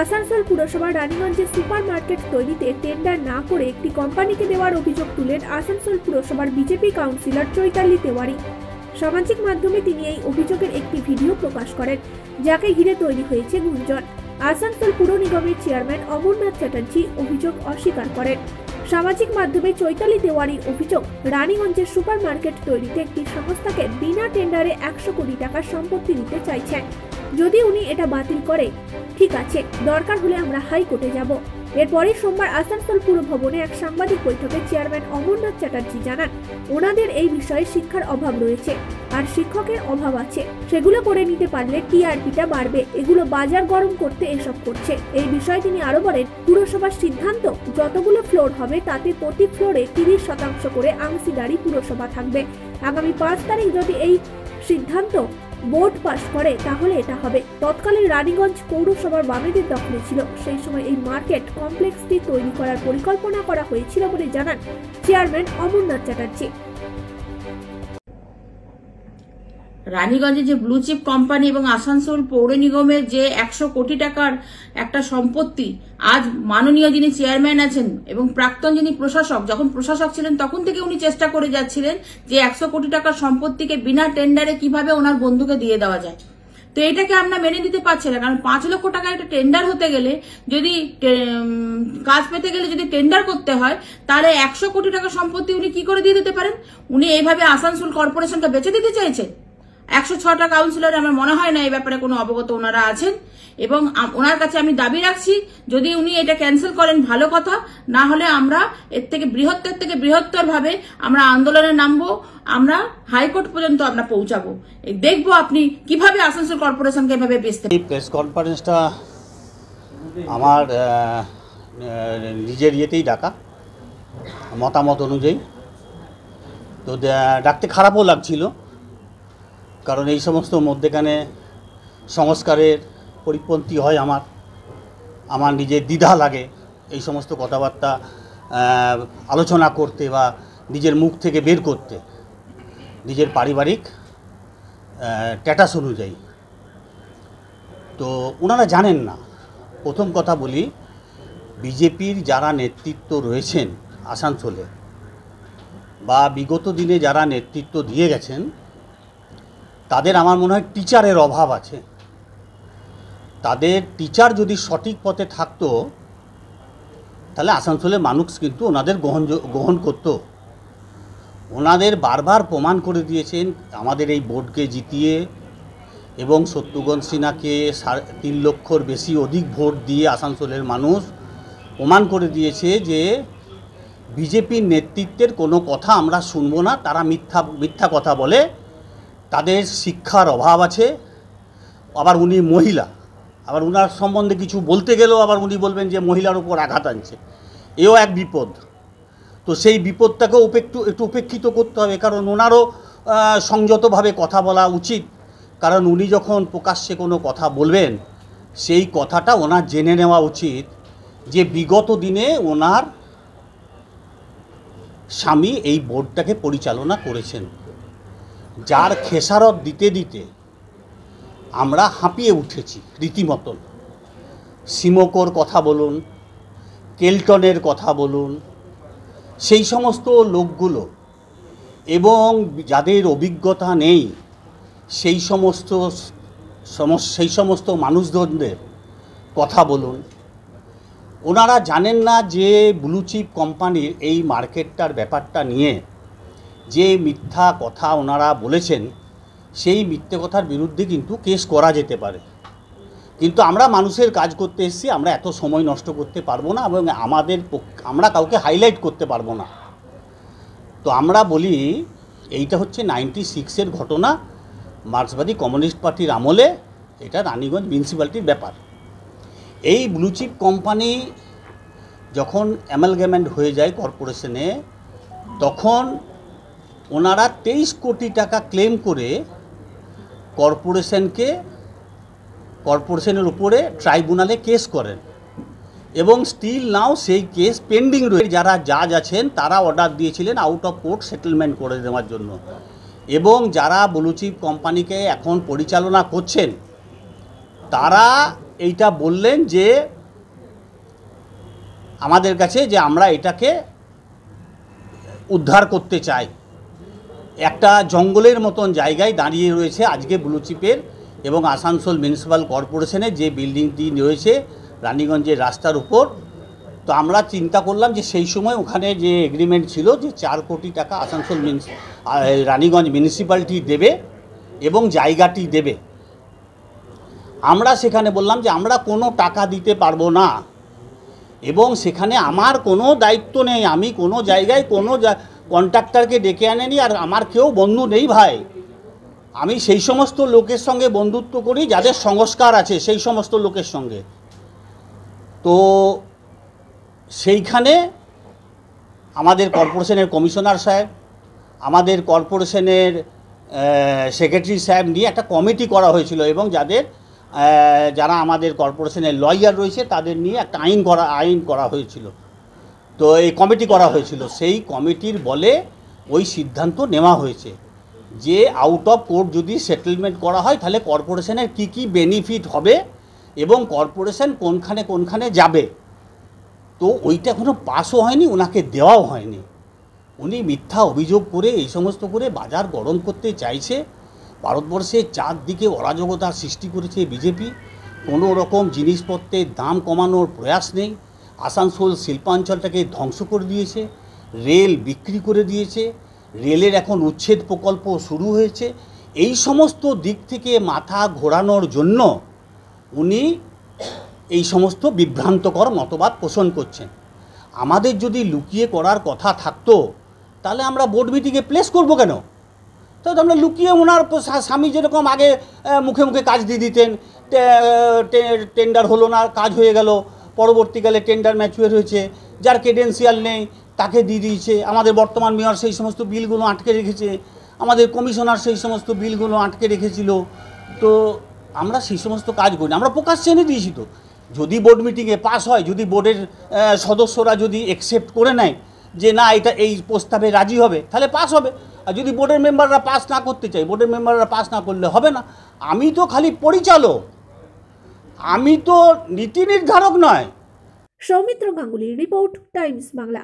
আসানসোল পুরসভা রানীগঞ্জে super market তৈরিতে টেন্ডার না করে একটি কোম্পানিকে দেওয়ার অভিযোগ তুলেন আসানসোল পুরসভার বিজেপি কাউন্সিলর চৈতালি তেওয়ারি। সামাজিক মাধ্যমে তিনি এই অভিযোগের একটি ভিডিও প্রকাশ করেন, যাকে ঘিরে তৈরি হয়েছে গুঞ্জন। আসানসোল পুর নিগমের চেয়ারম্যান অমরনাথ চ্যাটার্জি অভিযোগ অস্বীকার করেন। সামাজিক মাধ্যমে চৈতালি দেওয়ারির অভিযোগ, রানীগঞ্জের সুপার মার্কেট তৈরিতে একটি সংস্থাকে বিনা টেন্ডারে একশো কোটি টাকার সম্পত্তি দিতে চাইছেন। যদি উনি এটা বাতিল করে ঠিক আছে, দরকার হলে আমরা হাইকোর্টে যাব। এরপরে সোমবার আসানসোল পুর ভবনে এক সাংবাদিক বৈঠকে চেয়ারম্যান অমরনাথ চ্যাটার্জি জানান, ওনাদের এই বিষয়ে শিক্ষার অভাব রয়েছে আর শিক্ষকের অভাব আছে। সেগুলো করে নিতে পারলে টিআরপিটা বাড়বে। এগুলো বাজার গরম করতে এসব করছে। এই বিষয়ে তিনি আরও বলেন, পুরসভার সিদ্ধান্ত, যতগুলো ফ্লোর হবে তাতে প্রতি ফ্লোরে তিরিশ শতাংশ করে অংশীদারি পুরসভা থাকবে। আগামী পাঁচ তারিখ যদি এই সিদ্ধান্ত বোর্ড পাশ করে, তাহলে এটা হবে। তৎকালীন রানীগঞ্জ পৌরসভার বামেদের দখলে ছিল। সেই সময় এই মার্কেট কমপ্লেক্সটি তৈরি করার পরিকল্পনা করা হয়েছিল বলে জানান চেয়ারম্যান অমরনাথ চ্যাটার্জি। রানীগঞ্জে যে ব্লু চিপ কোম্পানি এবং আসানসোল পৌর নিগমের যে একশো কোটি টাকার একটা সম্পত্তি, আজ মাননীয় যিনি চেয়ারম্যান আছেন এবং প্রাক্তন যিনি প্রশাসক, যখন প্রশাসক ছিলেন তখন থেকে উনি চেষ্টা করে যাচ্ছিলেন যে একশো কোটি টাকার সম্পত্তিকে বিনা টেন্ডারে কীভাবে ওনার বন্ধুকে দিয়ে দেওয়া যায়। তো এটাকে আমরা মেনে নিতে পারছি না, কারণ পাঁচ লক্ষ টাকা একটা টেন্ডার হতে গেলে, যদি কাজ পেতে গেলে যদি টেন্ডার করতে হয়, তাহলে একশো কোটি টাকা সম্পত্তি উনি কি করে দিয়ে দিতে পারেন? উনি এইভাবে আসানসোল কর্পোরেশনকে বেচে দিতে চাইছেন। একশো ছটা কাউন্সিলর, আমার মনে হয় না এই ব্যাপারে কোনো অবগত ওনারা আছেন। এবং ওনার কাছে আমি দাবি রাখছি, যদি উনি এটা ক্যান্সেল করেন, ভালো কথা। না হলে আমরা এর থেকে বৃহত্তর থেকে বৃহত্তর ভাবে আমরা আন্দোলনে নামবো, আমরা হাইকোর্ট পর্যন্ত আমরা পৌঁছাবো। দেখব আপনি কীভাবে আসানসোল কর্পোরেশনকে এভাবে এই প্রেস কনফারেন্সটা আমার নিজের ইয়েতেই ডাকা, মতামত অনুযায়ী। তো ডাকতে খারাপও লাগছিল। কারণ এই সমস্ত মধ্যেখানে সংস্কারের পরিপন্থী হয় আমার। আমার নিজের দ্বিধা লাগে এই সমস্ত কথাবার্তা আলোচনা করতে বা নিজের মুখ থেকে বের করতে। নিজের পারিবারিক ট্যাটাস অনুযায়ী। তো ওনারা জানেন না। প্রথম কথা বলি, বিজেপির যারা নেতৃত্ব রয়েছেন আসানসোলে বা বিগত দিনে যারা নেতৃত্ব দিয়ে গেছেন তাদের আমার মনে হয় টিচারের অভাব আছে। তাদের টিচার যদি সঠিক পথে থাকতো, তাহলে আসানসোলের মানুষ কিন্তু ওনাদের গ্রহণ গ্রহণ করতো। ওনাদের বারবার প্রমাণ করে দিয়েছেন, আমাদের এই বোর্ডকে জিতিয়ে এবং শত্রুঘ্ন সিনহাকে সাড়ে তিন লক্ষর বেশি অধিক ভোট দিয়ে আসানসোলের মানুষ প্রমাণ করে দিয়েছে যে, বিজেপির নেতৃত্বের কোনো কথা আমরা শুনব না, তারা মিথ্যা মিথ্যা কথা বলে তাদের শিক্ষার অভাব আছে, আবার উনি মহিলা। আবার উনার সম্বন্ধে কিছু বলতে গেলেও আবার উনি বলবেন যে মহিলার উপর আঘাত আনছে। এও এক বিপদ। তো সেই বিপদটাকেও উপেক্ষু একটু উপেক্ষিত করতে হবে, কারণ ওনারও সংযতভাবে কথা বলা উচিত। কারণ উনি যখন প্রকাশ্যে কোনো কথা বলবেন, সেই কথাটা ওনার জেনে নেওয়া উচিত যে বিগত দিনে ওনার স্বামী এই বোর্ডটাকে পরিচালনা করেছেন। যার খেসারত দিতে দিতে আমরা হাঁপিয়ে উঠেছি রীতিমতন। সিমোকোর কথা বলুন, কেলটনের কথা বলুন, সেই সমস্ত লোকগুলো এবং যাদের অভিজ্ঞতা নেই, সেই সমস্ত সেই সমস্ত মানুষজনদের কথা বলুন। ওনারা জানেন না যে ব্লুচিপ কোম্পানির এই মার্কেটটার ব্যাপারটা নিয়ে যে মিথ্যা কথা ওনারা বলেছেন, সেই মিথ্যে কথার বিরুদ্ধে কিন্তু কেস করা যেতে পারে। কিন্তু আমরা মানুষের কাজ করতে এসেছি, আমরা এত সময় নষ্ট করতে পারব না এবং আমাদের আমরা কাউকে হাইলাইট করতে পারব না। তো আমরা বলি, এইটা হচ্ছে নাইনটি সিক্সের ঘটনা, মার্ক্সবাদী কমিউনিস্ট পার্টির আমলে, এটা রানীগঞ্জ মিউনিসিপ্যালিটির ব্যাপার। এই ব্লুচিপ কোম্পানি যখন অ্যামালগ্যামেন্ট হয়ে যায় কর্পোরেশনে তখন ওনারা তেইশ কোটি টাকা ক্লেম করে কর্পোরেশনকে, কর্পোরেশনের উপরে ট্রাইব্যুনালে কেস করেন। এবং স্টিল নাও সেই কেস পেন্ডিং রয়েছে যারা জাজ আছেন, তারা অর্ডার দিয়েছিলেন আউট অফ কোর্ট সেটেলমেন্ট করে দেওয়ার জন্য। এবং যারা ব্লুচিপ কোম্পানিকে এখন পরিচালনা করছেন, তারা এইটা বললেন যে, আমাদের কাছে যে আমরা এটাকে উদ্ধার করতে চাই। একটা জঙ্গলের মতন জায়গায় দাঁড়িয়ে রয়েছে আজকে ব্লুচিপের এবং আসানসোল মিউনিসিপ্যাল কর্পোরেশনের যে বিল্ডিংটি রয়েছে রানীগঞ্জের রাস্তার উপর। তো আমরা চিন্তা করলাম যে সেই সময় ওখানে যে এগ্রিমেন্ট ছিল যে চার কোটি টাকা আসানসোল রানীগঞ্জ মিউনিসিপ্যালিটি দেবে এবং জায়গাটি দেবে। আমরা সেখানে বললাম যে আমরা কোনো টাকা দিতে পারব না। এবং সেখানে আমার কোনো দায়িত্ব নেই, আমি কোনো জায়গায় কোনো কন্ট্রাক্টরকে ডেকে আনেনি আর আমার কেউ বন্ধু নেই ভাই। আমি সেই সমস্ত লোকের সঙ্গে বন্ধুত্ব করি যাদের সংস্কার আছে সেই সমস্ত লোকের সঙ্গে। তো সেইখানে আমাদের কর্পোরেশনের কমিশনার সাহেব, আমাদের কর্পোরেশনের সেক্রেটারি সাহেব নিয়ে একটা কমিটি করা হয়েছিল এবং যাদের যারা আমাদের কর্পোরেশনের লয়ার রয়েছে তাদের নিয়ে একটা আইন করা আইন করা হয়েছিল। তো এই কমিটি করা হয়েছিল। সেই কমিটির বলে ওই সিদ্ধান্ত নেওয়া হয়েছে যে আউট অফ কোর্ট যদি সেটেলমেন্ট করা হয়, তাহলে কর্পোরেশনের কি কি বেনিফিট হবে এবং কর্পোরেশন কোনখানে কোনখানে যাবে। তো ওইটা এখনও পাসও হয়নি ওনাকে দেওয়াও হয়নি। উনি মিথ্যা অভিযোগ করে এই সমস্ত করে বাজার গরম করতে চাইছে। ভারতবর্ষে চারদিকে অরাজকতা সৃষ্টি করেছে বিজেপি। কোনো রকম জিনিসপত্রের দাম কমানোর প্রয়াস নেই। আসানসোল শিল্পাঞ্চলটাকে ধ্বংস করে দিয়েছে, রেল বিক্রি করে দিয়েছে, রেলের এখন উচ্ছেদ প্রকল্প শুরু হয়েছে। এই সমস্ত দিক থেকে মাথা ঘোরানোর জন্য উনি এই সমস্ত বিভ্রান্তকর মতবাদ পোষণ করছেন। আমাদের যদি লুকিয়ে করার কথা থাকতো, তাহলে আমরা বোর্ড মিটিংয়ে প্লেস করব কেন? তো আমরা লুকিয়ে ওনার স্বামী যেরকম আগে মুখে মুখে কাজ দিয়ে দিতেন টেন্ডার হলো না, কাজ হয়ে গেল। পরবর্তীকালে টেন্ডার ম্যাচুয়ার হয়েছে, যার ক্রেডেন্সিয়াল নেই, তাকে দিয়ে দিয়েছে। আমাদের বর্তমান মেয়র সেই সমস্ত বিলগুলো আটকে রেখেছে, আমাদের কমিশনার সেই সমস্ত বিলগুলো আটকে রেখেছিল। তো আমরা সেই সমস্ত কাজ করি। আমরা প্রকাশ্যে এনে দিয়েছি তো। যদি বোর্ড মিটিংয়ে পাস হয়, যদি বোর্ডের সদস্যরা যদি একসেপ্ট করে নেয় যে না, এটা এই প্রস্তাবে রাজি হবে, তাহলে পাস হবে। আর যদি বোর্ডের মেম্বাররা পাস না করতে চাই বোর্ডের মেম্বাররা পাস না করলে হবে না। আমি তো খালি পরিচালক। আমি তো নীতি নির্ধারক নয়। সৌমিত্র গাঙ্গুলির রিপোর্ট টাইমস বাংলা।